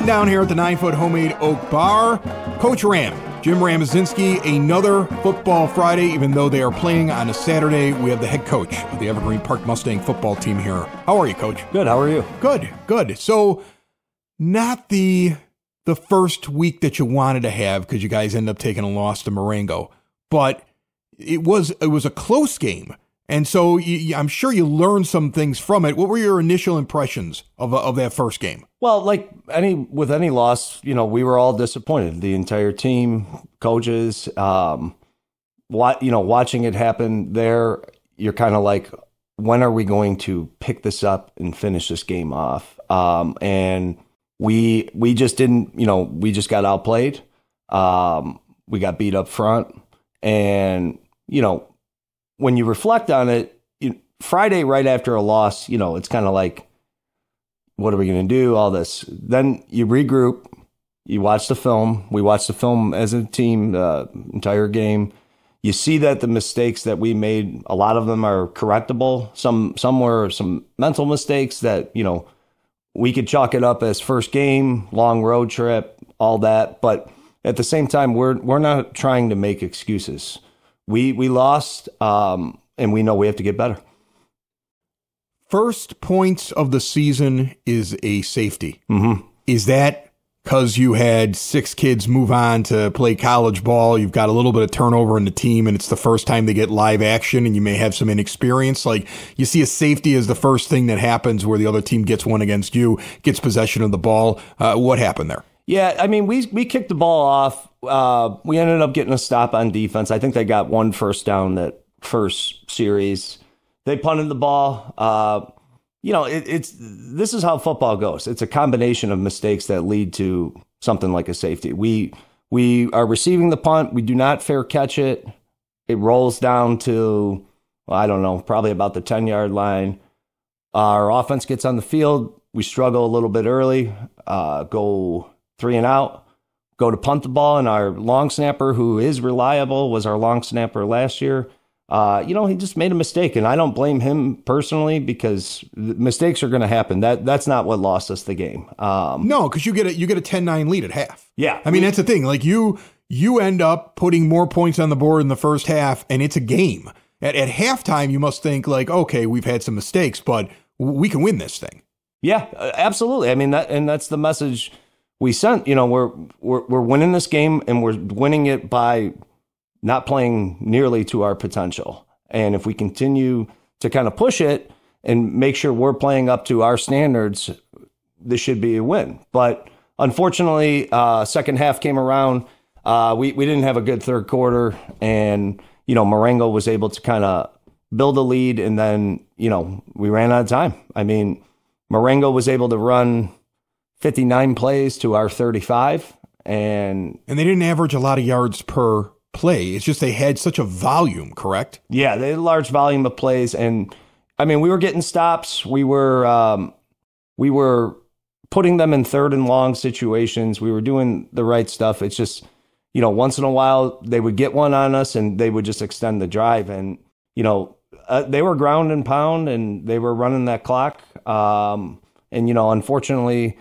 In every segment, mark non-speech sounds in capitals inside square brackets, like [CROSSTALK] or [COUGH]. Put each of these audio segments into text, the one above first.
Sitting down here at the nine foot homemade oak bar, Coach Ram, Jim Ramazinski, another football Friday, even though they are playing on a Saturday. We have the head coach of the Evergreen Park Mustang football team here. How are you, Coach? Good. How are you? Good, good. So, not the the first week that you wanted to have because you guys end up taking a loss to Marengo, but it was it was a close game. And so you, I'm sure you learned some things from it. What were your initial impressions of, of that first game? Well, like any with any loss, you know, we were all disappointed. The entire team, coaches, um, what you know, watching it happen there, you're kind of like, when are we going to pick this up and finish this game off? Um, and we we just didn't, you know, we just got outplayed. Um, we got beat up front, and you know, when you reflect on it, you, Friday right after a loss, you know, it's kind of like, what are we going to do? All this. Then you regroup. You watch the film. We watched the film as a team, uh, entire game. You see that the mistakes that we made, a lot of them are correctable. Some some were some mental mistakes that you know we could chalk it up as first game, long road trip, all that. But at the same time, we're we're not trying to make excuses we we lost, um, and we know we have to get better. First points of the season is a safety. Mm-hmm. Is that because you had six kids move on to play college ball? You've got a little bit of turnover in the team, and it's the first time they get live action, and you may have some inexperience. Like you see a safety as the first thing that happens where the other team gets one against you, gets possession of the ball. Uh, what happened there? Yeah, I mean, we we kicked the ball off. Uh, we ended up getting a stop on defense. I think they got one first down that first series. They punted the ball. Uh, you know, it, it's this is how football goes. It's a combination of mistakes that lead to something like a safety. We we are receiving the punt. We do not fair catch it. It rolls down to well, I don't know, probably about the ten yard line. Our offense gets on the field. We struggle a little bit early. Uh, go three and out, go to punt the ball, and our long snapper, who is reliable, was our long snapper last year. Uh, you know, he just made a mistake, and I don't blame him personally because mistakes are going to happen. That that's not what lost us the game. Um, no, because you get a you get a 10-9 lead at half. Yeah, I mean that's the thing. Like you you end up putting more points on the board in the first half, and it's a game. At at halftime, you must think like, okay, we've had some mistakes, but we can win this thing. Yeah, absolutely. I mean that, and that's the message we sent, you know, we're, we're, we're winning this game and we're winning it by not playing nearly to our potential. And if we continue to kind of push it and make sure we're playing up to our standards, this should be a win. But unfortunately, uh, second half came around. Uh, we, we didn't have a good third quarter. And, you know, Marengo was able to kind of build a lead. And then, you know, we ran out of time. I mean, Marengo was able to run 59 plays to our 35 and and they didn't average a lot of yards per play. It's just they had such a volume correct? Yeah they had a large volume of plays and i mean we were getting stops. We were um, we were putting them in third and long situations. We were doing the right stuff. It's just you know once in a while they would get one on us and they would just extend the drive. And you know uh, they were ground and pound and they were running that clock. Um, and you know unfortunately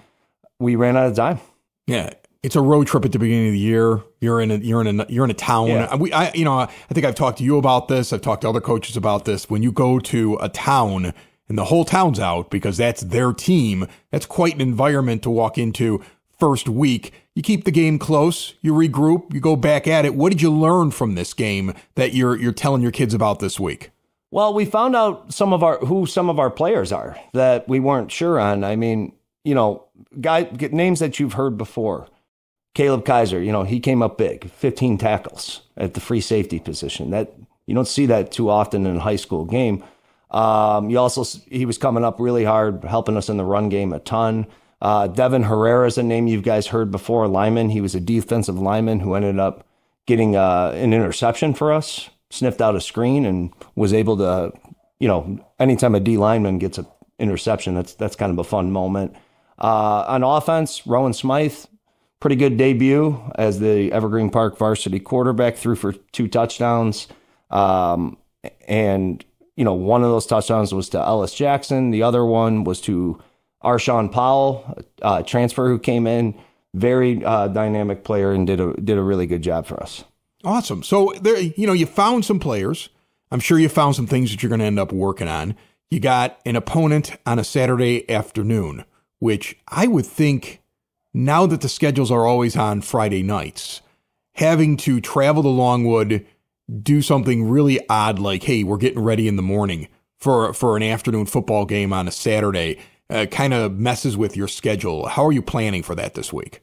we ran out of time. Yeah, it's a road trip at the beginning of the year. You're in a you're in a you're in a town. Yeah. We I you know I think I've talked to you about this. I've talked to other coaches about this. When you go to a town and the whole town's out because that's their team, that's quite an environment to walk into first week. You keep the game close, you regroup, you go back at it. What did you learn from this game that you're you're telling your kids about this week? Well, we found out some of our who some of our players are that we weren't sure on. I mean, you know, guy get names that you've heard before. Caleb Kaiser, you know, he came up big, 15 tackles at the free safety position. That you don't see that too often in a high school game. Um, you also he was coming up really hard, helping us in the run game a ton. Uh, Devin Herrera is a name you guys heard before. Lineman, he was a defensive lineman who ended up getting uh, an interception for us. Sniffed out a screen and was able to, you know, anytime a D lineman gets an interception, that's that's kind of a fun moment. Uh, on offense, Rowan Smythe, pretty good debut as the Evergreen Park varsity quarterback, threw for two touchdowns. Um, and, you know, one of those touchdowns was to Ellis Jackson. The other one was to Arshawn Powell, uh, transfer who came in, very uh, dynamic player and did a did a really good job for us. Awesome. So there, you know, you found some players. I'm sure you found some things that you're going to end up working on. You got an opponent on a Saturday afternoon, which I would think now that the schedules are always on Friday nights, having to travel to Longwood, do something really odd like, hey, we're getting ready in the morning for for an afternoon football game on a Saturday, uh, kind of messes with your schedule. How are you planning for that this week?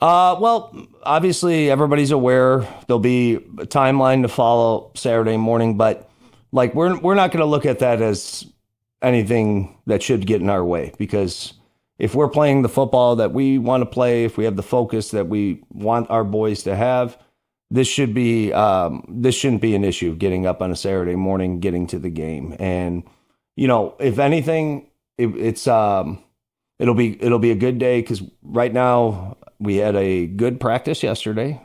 Uh, well, obviously everybody's aware there'll be a timeline to follow Saturday morning, but like we're we're not going to look at that as anything that should get in our way because if we're playing the football that we want to play, if we have the focus that we want our boys to have, this should be um, this shouldn't be an issue. Of getting up on a Saturday morning, getting to the game, and you know, if anything, it, it's um, it'll be it'll be a good day because right now we had a good practice yesterday,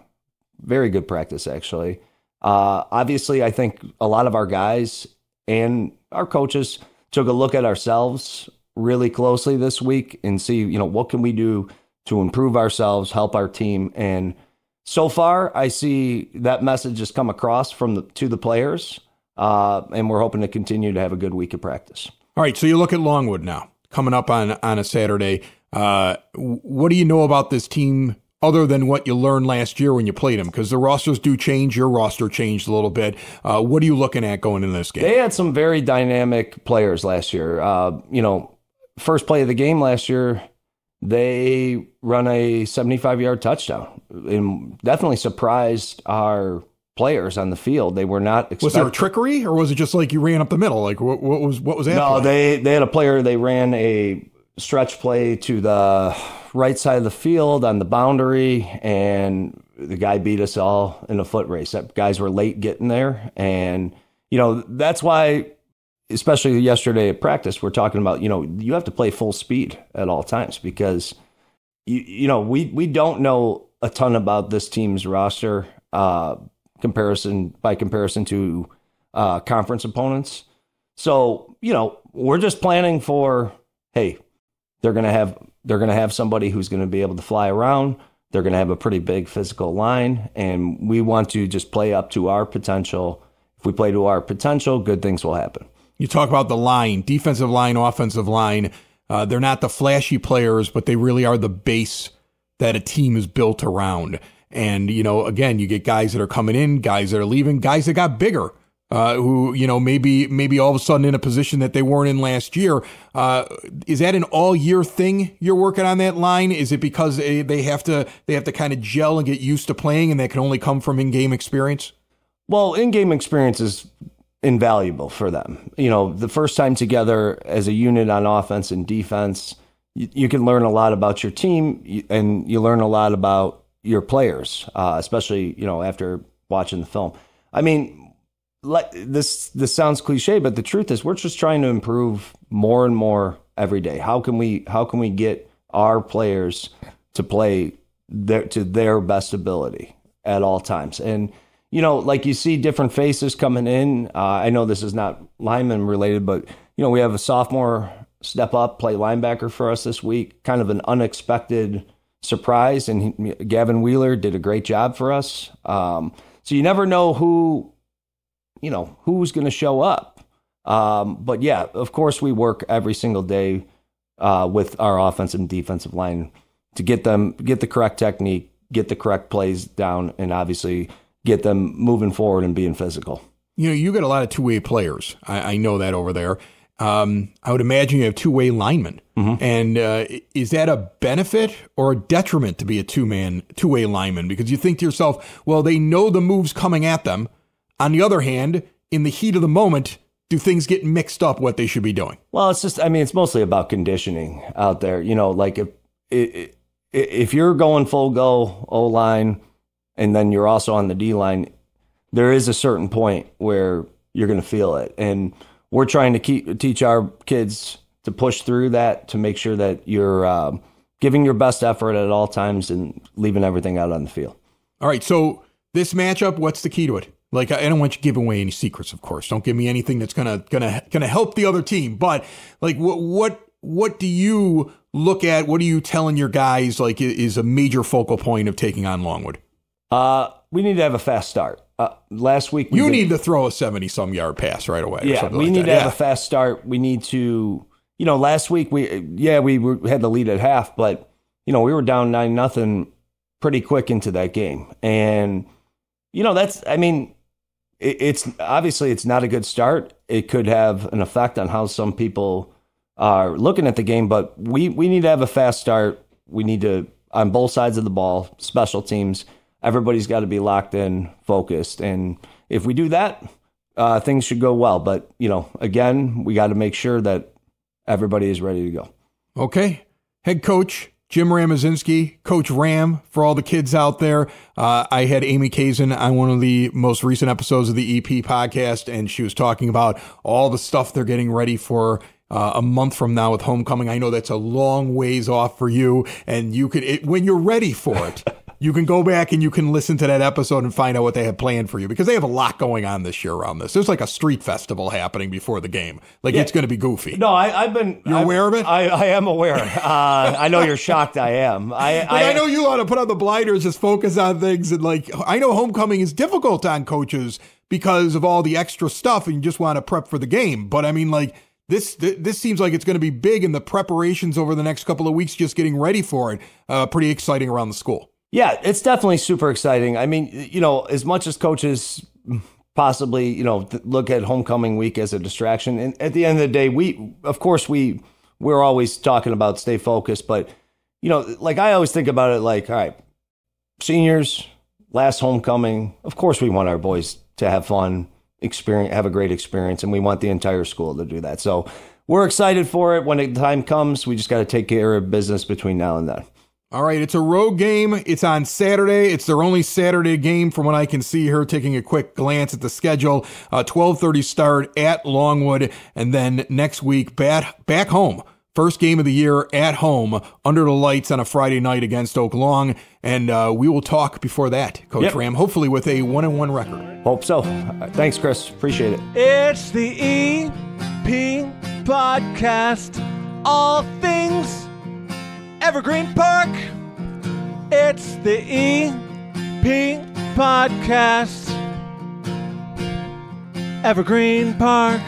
very good practice actually. Uh, obviously, I think a lot of our guys and our coaches took a look at ourselves really closely this week and see, you know, what can we do to improve ourselves, help our team. And so far, I see that message has come across from the to the players, uh, and we're hoping to continue to have a good week of practice. All right, so you look at Longwood now coming up on on a Saturday. Uh, what do you know about this team other than what you learned last year when you played them? Because the rosters do change. Your roster changed a little bit. Uh, what are you looking at going in this game? They had some very dynamic players last year. Uh, you know, first play of the game last year, they run a 75 yard touchdown and definitely surprised our players on the field. They were not. Expect- was there a trickery, or was it just like you ran up the middle? Like what, what was what was that? No, they they had a player. They ran a stretch play to the right side of the field on the boundary, and the guy beat us all in a foot race. That guys were late getting there, and you know that's why especially yesterday at practice, we're talking about, you know, you have to play full speed at all times because, you, you know, we, we don't know a ton about this team's roster uh, comparison by comparison to uh, conference opponents. So, you know, we're just planning for, hey, they're going to have they're going to have somebody who's going to be able to fly around. They're going to have a pretty big physical line, and we want to just play up to our potential. If we play to our potential, good things will happen. You talk about the line, defensive line, offensive line. Uh, they're not the flashy players, but they really are the base that a team is built around. And, you know, again, you get guys that are coming in, guys that are leaving, guys that got bigger. Uh, who you know maybe maybe all of a sudden in a position that they weren't in last year. Uh, is that an all year thing you're working on that line? Is it because they, they have to they have to kind of gel and get used to playing, and that can only come from in game experience? Well, in game experience is invaluable for them. You know, the first time together as a unit on offense and defense, you, you can learn a lot about your team and you learn a lot about your players, uh, especially, you know, after watching the film. I mean, let, this this sounds cliche, but the truth is we're just trying to improve more and more every day. How can we how can we get our players to play their, to their best ability at all times? And you know, like you see different faces coming in. Uh, I know this is not lineman related, but you know, we have a sophomore step up, play linebacker for us this week. Kind of an unexpected surprise, and he, Gavin Wheeler did a great job for us. Um, so you never know who, you know, who's going to show up. Um, but yeah, of course, we work every single day uh, with our offensive and defensive line to get them get the correct technique, get the correct plays down, and obviously get them moving forward and being physical. You know, you got a lot of two way players. I, I, know that over there. Um, I would imagine you have two way linemen. Mm-hmm. And uh, is that a benefit or a detriment to be a two man, two way lineman? Because you think to yourself, well, they know the moves coming at them. On the other hand, in the heat of the moment, do things get mixed up what they should be doing? Well, it's just, I mean, it's mostly about conditioning out there. You know, like if, if you're going full go O line, and then you're also on the D line, there is a certain point where you're going to feel it. And we're trying to keep teach our kids to push through that to make sure that you're uh, giving your best effort at all times and leaving everything out on the field. All right. So this matchup, what's the key to it? Like I don't want you to give away any secrets, of course. Don't give me anything that's gonna gonna gonna help the other team. But like what what what do you look at? What are you telling your guys like is a major focal point of taking on Longwood? Uh, we need to have a fast start. Uh, last week, you did, need to throw a seventy-some yard pass right away. Yeah, we like need that. to yeah. have a fast start. We need to, you know, last week we, yeah, we were, had the lead at half, but you know, we were down nine nothing pretty quick into that game, and you know, that's, I mean, it, it's obviously it's not a good start. It could have an effect on how some people are looking at the game, but we we need to have a fast start. We need to on both sides of the ball, special teams everybody's got to be locked in, focused. And if we do that, uh, things should go well. But, you know, again, we got to make sure that everybody is ready to go. Okay. Head coach Jim Ramazinski, Coach Ram, for all the kids out there. Uh, I had Amy Kazin on one of the most recent episodes of the EP podcast, and she was talking about all the stuff they're getting ready for uh, a month from now with homecoming. I know that's a long ways off for you, and you could, it, when you're ready for it, you can go back and you can listen to that episode and find out what they have planned for you because they have a lot going on this year around this. There's like a street festival happening before the game. Like yeah. it's going to be goofy. No, I, have been. You're I've, aware of it? I, I am aware. [LAUGHS] Uh, I know you're shocked. I am. I, I, I, know you want to put on the blinders, just focus on things, and like I know homecoming is difficult on coaches because of all the extra stuff, and you just want to prep for the game. But I mean, like this this seems like it's going to be big, and the preparations over the next couple of weeks, just getting ready for it, uh, pretty exciting around the school. Yeah, it's definitely super exciting. I mean, you know, as much as coaches possibly, you know, look at homecoming week as a distraction, and at the end of the day, we, of course, we we're always talking about stay focused, but you know, like I always think about it, like, all right, seniors, last homecoming. Of course, we want our boys to have fun, experience, have a great experience, and we want the entire school to do that. So we're excited for it. When the time comes, we just got to take care of business between now and then. All right, it's a road game. It's on Saturday. It's their only Saturday game from what I can see here. Taking a quick glance at the schedule, uh, twelve thirty start at Longwood, and then next week back back home. First game of the year at home under the lights on a Friday night against Oak Lawn, and uh, we will talk before that, Coach yep. Ram. Hopefully with a one and one record. Hope so. Uh, thanks, Chris. Appreciate it. It's the EP podcast. All things Evergreen Park. It's the EP Podcast. Evergreen Park.